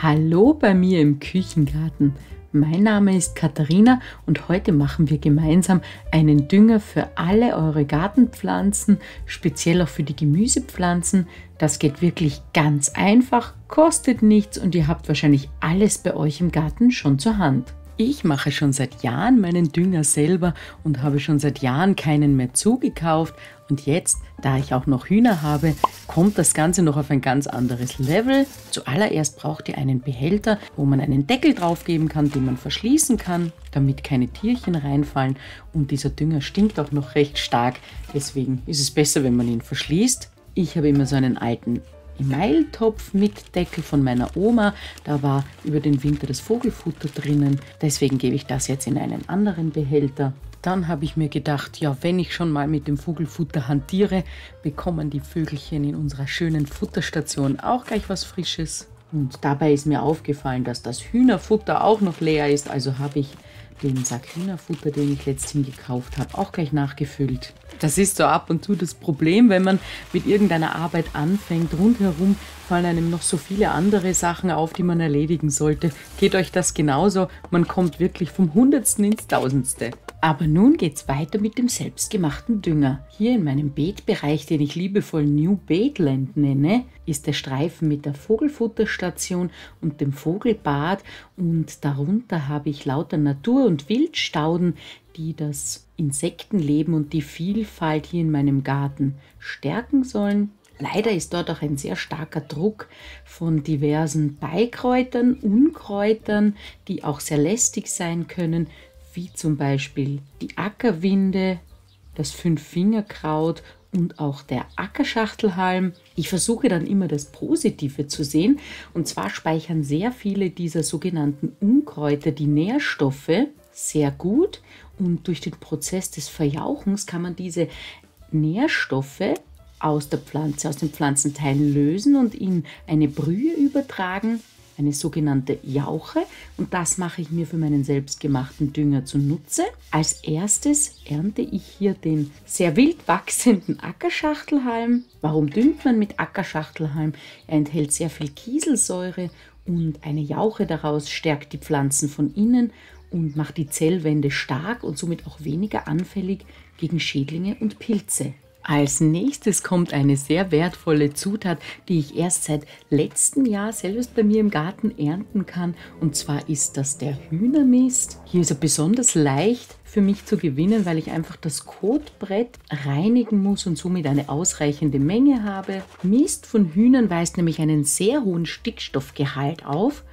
Hallo bei mir im Küchengarten. Mein Name ist Katharina und heute machen wir gemeinsam einen Dünger für alle eure Gartenpflanzen, speziell auch für die Gemüsepflanzen. Das geht wirklich ganz einfach, kostet nichts und ihr habt wahrscheinlich alles bei euch im Garten schon zur Hand. Ich mache schon seit Jahren meinen Dünger selber und habe schon seit Jahren keinen mehr zugekauft. Und jetzt, da ich auch noch Hühner habe, kommt das Ganze noch auf ein ganz anderes Level. Zuallererst braucht ihr einen Behälter, wo man einen Deckel drauf geben kann, den man verschließen kann, damit keine Tierchen reinfallen. Und dieser Dünger stinkt auch noch recht stark. Deswegen ist es besser, wenn man ihn verschließt. Ich habe immer so einen alten Emailtopf mit Deckel von meiner Oma. Da war über den Winter das Vogelfutter drinnen. Deswegen gebe ich das jetzt in einen anderen Behälter. Dann habe ich mir gedacht, ja, wenn ich schon mal mit dem Vogelfutter hantiere, bekommen die Vögelchen in unserer schönen Futterstation auch gleich was Frisches. Und dabei ist mir aufgefallen, dass das Hühnerfutter auch noch leer ist, also habe ich den Sack Hühnerfutter, den ich letztens gekauft habe, auch gleich nachgefüllt. Das ist so ab und zu das Problem, wenn man mit irgendeiner Arbeit anfängt. Rundherum fallen einem noch so viele andere Sachen auf, die man erledigen sollte. Geht euch das genauso? Man kommt wirklich vom Hundertsten ins Tausendste. Aber nun geht's weiter mit dem selbstgemachten Dünger. Hier in meinem Beetbereich, den ich liebevoll New Beetland nenne, ist der Streifen mit der Vogelfutterstation und dem Vogelbad und darunter habe ich lauter Natur- und Wildstauden, die das Insektenleben und die Vielfalt hier in meinem Garten stärken sollen. Leider ist dort auch ein sehr starker Druck von diversen Beikräutern, Unkräutern, die auch sehr lästig sein können, wie zum Beispiel die Ackerwinde, das Fünffingerkraut und auch der Ackerschachtelhalm. Ich versuche dann immer das Positive zu sehen. Und zwar speichern sehr viele dieser sogenannten Unkräuter die Nährstoffe sehr gut. Und durch den Prozess des Verjauchens kann man diese Nährstoffe aus der Pflanze, aus den Pflanzenteilen lösen und in eine Brühe übertragen eine sogenannte Jauche und das mache ich mir für meinen selbstgemachten Dünger zunutze. Als erstes ernte ich hier den sehr wild wachsenden Ackerschachtelhalm. Warum düngt man mit Ackerschachtelhalm? Er enthält sehr viel Kieselsäure und eine Jauche daraus stärkt die Pflanzen von innen und macht die Zellwände stark und somit auch weniger anfällig gegen Schädlinge und Pilze. Als nächstes kommt eine sehr wertvolle Zutat, die ich erst seit letztem Jahr selbst bei mir im Garten ernten kann. Und zwar ist das der Hühnermist. Hier ist er besonders leicht für mich zu gewinnen, weil ich einfach das Kotbrett reinigen muss und somit eine ausreichende Menge habe. Mist von Hühnern weist nämlich einen sehr hohen Stickstoffgehalt auf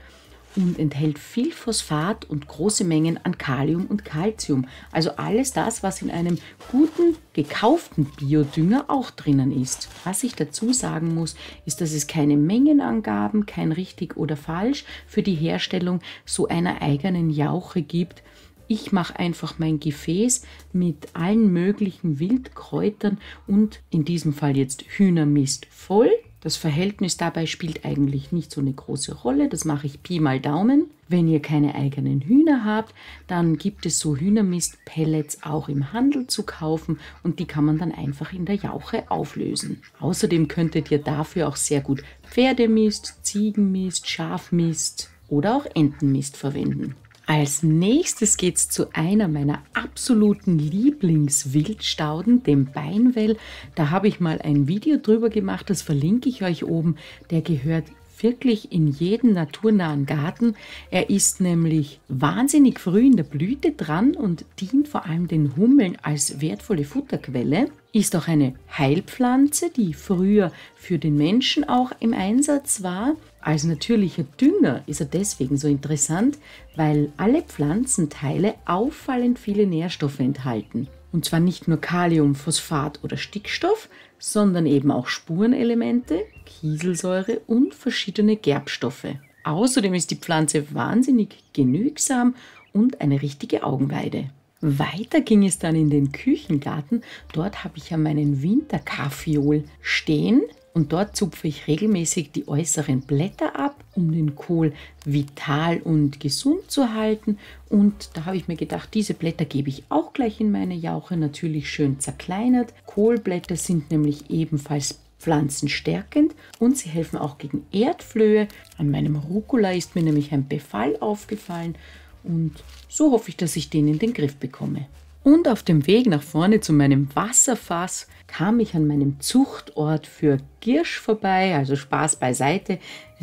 und enthält viel Phosphat und große Mengen an Kalium und Calcium. Also alles das, was in einem guten, gekauften Biodünger auch drinnen ist. Was ich dazu sagen muss, ist, dass es keine Mengenangaben, kein richtig oder falsch für die Herstellung so einer eigenen Jauche gibt. Ich mache einfach mein Gefäß mit allen möglichen Wildkräutern und in diesem Fall jetzt Hühnermist voll das Verhältnis dabei spielt eigentlich nicht so eine große Rolle. Das mache ich Pi mal Daumen. Wenn ihr keine eigenen Hühner habt, dann gibt es so Hühnermist-Pellets auch im Handel zu kaufen und die kann man dann einfach in der Jauche auflösen. Außerdem könntet ihr dafür auch sehr gut Pferdemist, Ziegenmist, Schafmist oder auch Entenmist verwenden. Als nächstes geht es zu einer meiner absoluten Lieblingswildstauden, dem Beinwell. Da habe ich mal ein Video drüber gemacht, das verlinke ich euch oben. Der gehört wirklich in jeden naturnahen Garten. Er ist nämlich wahnsinnig früh in der Blüte dran und dient vor allem den Hummeln als wertvolle Futterquelle. Ist auch eine Heilpflanze, die früher für den Menschen auch im Einsatz war. Als natürlicher Dünger ist er deswegen so interessant, weil alle Pflanzenteile auffallend viele Nährstoffe enthalten. Und zwar nicht nur Kalium, Phosphat oder Stickstoff, sondern eben auch Spurenelemente, Kieselsäure und verschiedene Gerbstoffe. Außerdem ist die Pflanze wahnsinnig genügsam und eine richtige Augenweide. Weiter ging es dann in den Küchengarten. Dort habe ich ja meinen Winterkaffiol stehen. Und dort zupfe ich regelmäßig die äußeren Blätter ab, um den Kohl vital und gesund zu halten. Und da habe ich mir gedacht, diese Blätter gebe ich auch gleich in meine Jauche, natürlich schön zerkleinert. Kohlblätter sind nämlich ebenfalls pflanzenstärkend und sie helfen auch gegen Erdflöhe. An meinem Rucola ist mir nämlich ein Befall aufgefallen und so hoffe ich, dass ich den in den Griff bekomme. Und auf dem Weg nach vorne zu meinem Wasserfass kam ich an meinem Zuchtort für Girsch vorbei, also Spaß beiseite.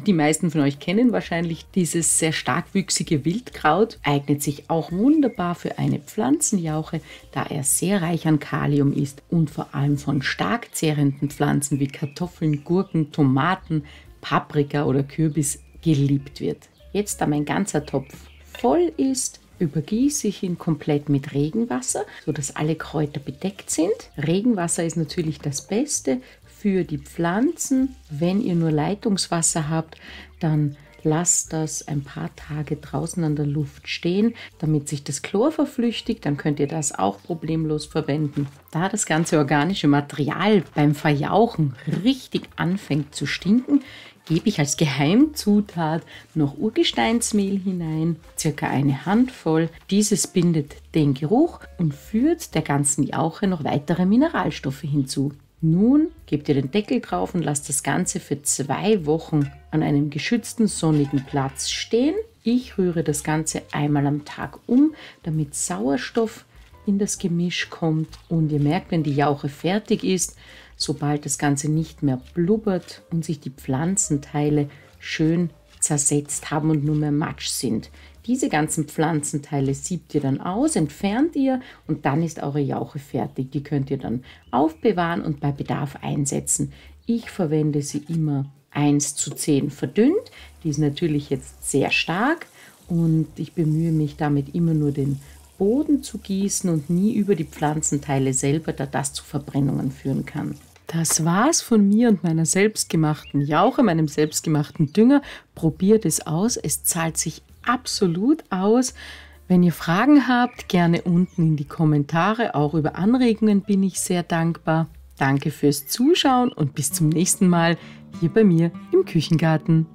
Die meisten von euch kennen wahrscheinlich dieses sehr starkwüchsige Wildkraut, eignet sich auch wunderbar für eine Pflanzenjauche, da er sehr reich an Kalium ist und vor allem von stark zehrenden Pflanzen wie Kartoffeln, Gurken, Tomaten, Paprika oder Kürbis geliebt wird. Jetzt, da mein ganzer Topf voll ist, übergieße ich ihn komplett mit Regenwasser, sodass alle Kräuter bedeckt sind. Regenwasser ist natürlich das Beste für die Pflanzen. Wenn ihr nur Leitungswasser habt, dann lasst das ein paar Tage draußen an der Luft stehen, damit sich das Chlor verflüchtigt. Dann könnt ihr das auch problemlos verwenden. Da das ganze organische Material beim Verjauchen richtig anfängt zu stinken, gebe ich als Geheimzutat noch Urgesteinsmehl hinein, circa eine Handvoll. Dieses bindet den Geruch und führt der ganzen Jauche noch weitere Mineralstoffe hinzu. Nun gebt ihr den Deckel drauf und lasst das Ganze für zwei Wochen an einem geschützten sonnigen Platz stehen. Ich rühre das Ganze einmal am Tag um, damit Sauerstoff in das Gemisch kommt und ihr merkt, wenn die Jauche fertig ist, sobald das Ganze nicht mehr blubbert und sich die Pflanzenteile schön zersetzt haben und nur mehr Matsch sind. Diese ganzen Pflanzenteile siebt ihr dann aus, entfernt ihr und dann ist eure Jauche fertig. Die könnt ihr dann aufbewahren und bei Bedarf einsetzen. Ich verwende sie immer 1 zu 10 verdünnt. Die ist natürlich jetzt sehr stark und ich bemühe mich damit immer nur den Boden zu gießen und nie über die Pflanzenteile selber, da das zu Verbrennungen führen kann. Das war's von mir und meiner selbstgemachten Jauche, meinem selbstgemachten Dünger. Probiert es aus, es zahlt sich absolut aus. Wenn ihr Fragen habt, gerne unten in die Kommentare. Auch über Anregungen bin ich sehr dankbar. Danke fürs Zuschauen und bis zum nächsten Mal hier bei mir im Küchengarten.